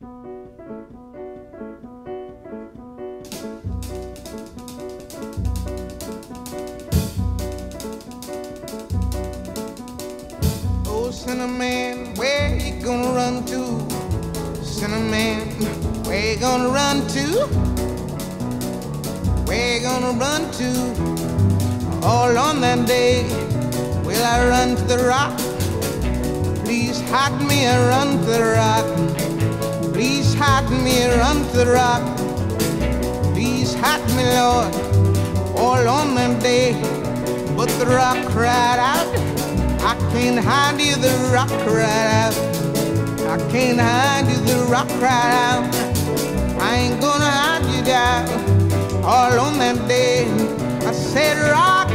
Oh, Sinnerman, where you gonna run to? Sinnerman, where you gonna run to? Where you gonna run to? All on that day, will I run to the rock? Please hide me and run to the rock. Hide me run to the rock. Please hide me, Lord, all on that day. But the rock cried out, I can't hide you, the rock cried out. I can't hide you, the rock cried out. I ain't gonna hide you down all on that day. I said, Rock,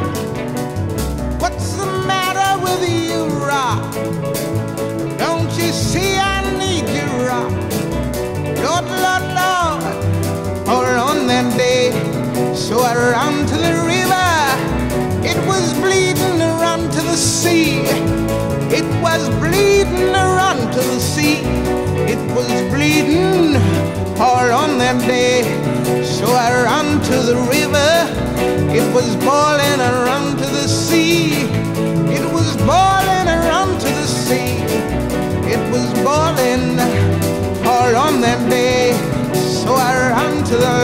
what's the matter with you, Rock? Don't you see I ran to the river. It was bleeding, I ran to the sea. It was bleeding, I ran to the sea. It was bleeding all on that day. So I ran to the river. It was boiling, I ran to the sea. It was boiling, I ran to the sea. It was boiling all on that day. So I ran to the